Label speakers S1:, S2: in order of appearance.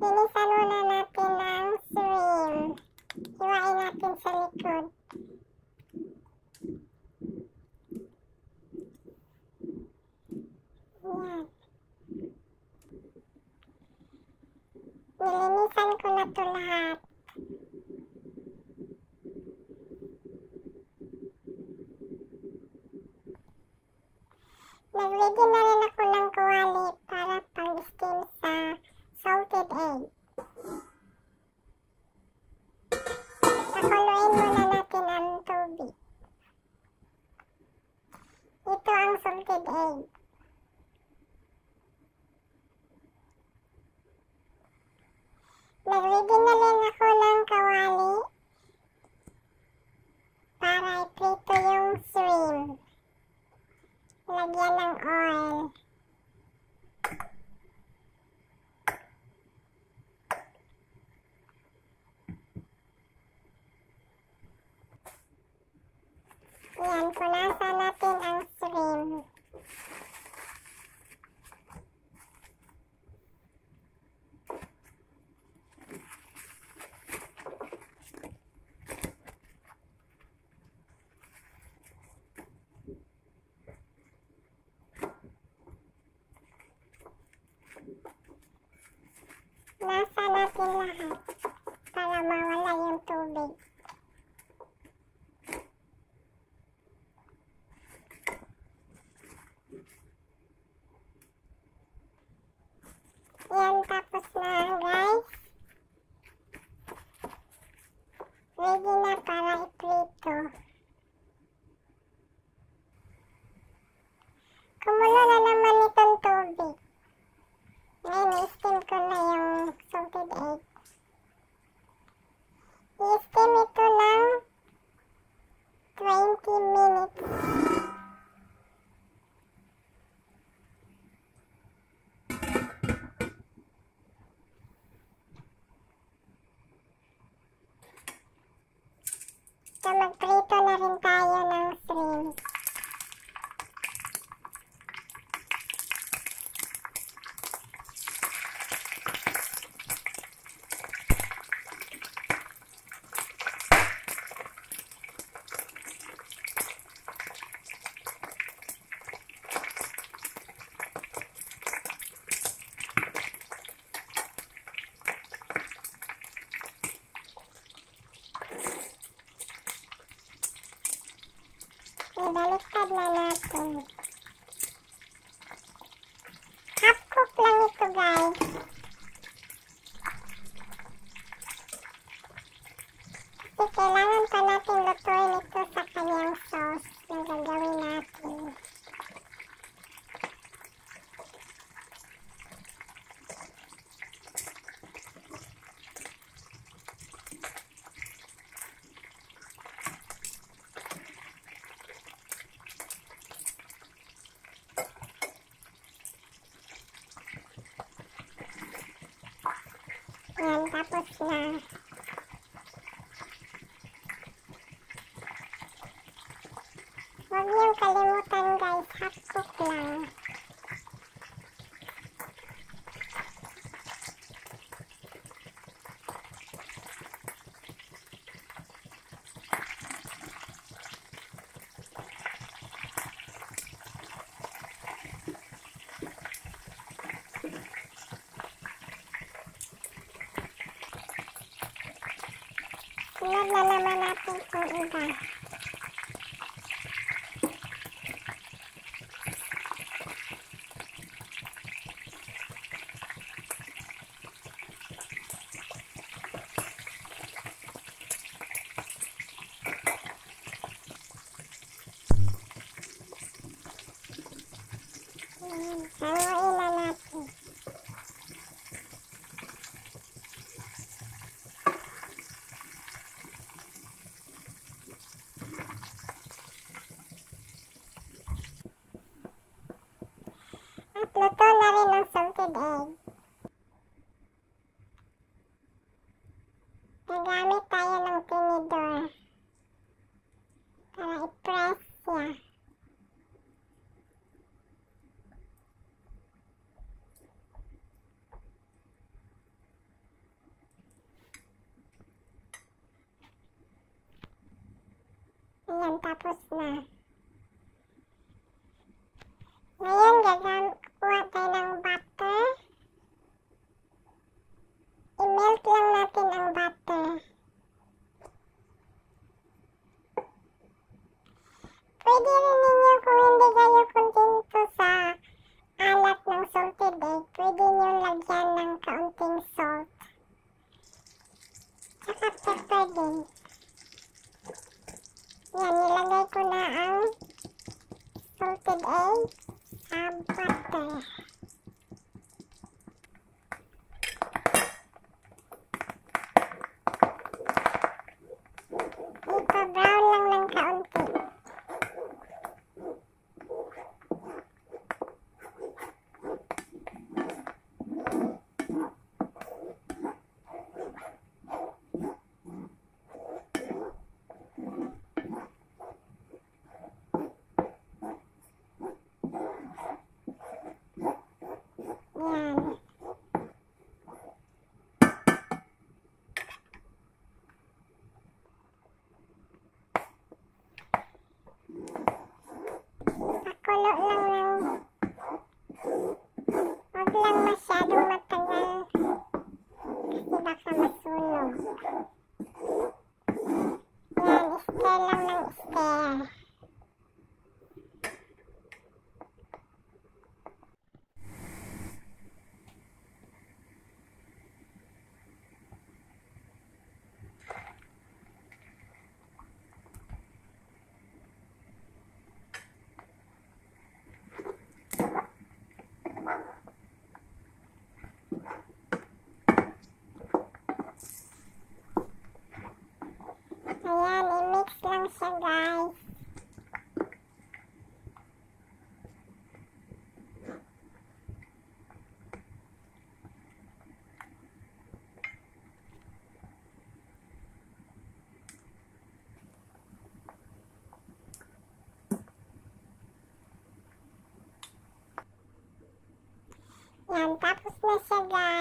S1: Linisan muna natin ng shrimp. Hiwain natin sa likod. Yan. Nilinisan ko na to lahat. Nag-ready na rin ako ng kawali para pang-steam sa salted egg. Pakuluin muna natin ang tubig. Ito ang salted egg. Nag-ready na rin ako ng kawali para iprito yung shrimp. Lagyan ng oil. Ibaliktad na natin. Half cook lang ito guys. Kasi kailangan pa natin lutuin ito sa kanyang sauce na gagawin natin. Yan, tapos na. Huwag niyong kalimutan guys, half lang. Sunod na naman natin At luto na rin ang salted egg. Nagamit tayo ng tinidor para i-press siya. Yan, tapos na. Ngayon, gagamit kuha tayo ng butter. I-melt lang natin ang butter. Pwede rin ninyo kung hindi kayo kontento sa alat ng salted egg, pwede nyo lagyan ng kaunting salt. Tsaka din. Yan, nilagay ko na ang salted egg sa butter. Ipa-brown lang ng kaunti. Yan. Pakulo lang ng... Huwag lang masyadong matagal. Kasi baka masunog. Yan, stir lang ng stir. Ayan, i-mix lang siya guys. Yan, tapos na siya guys.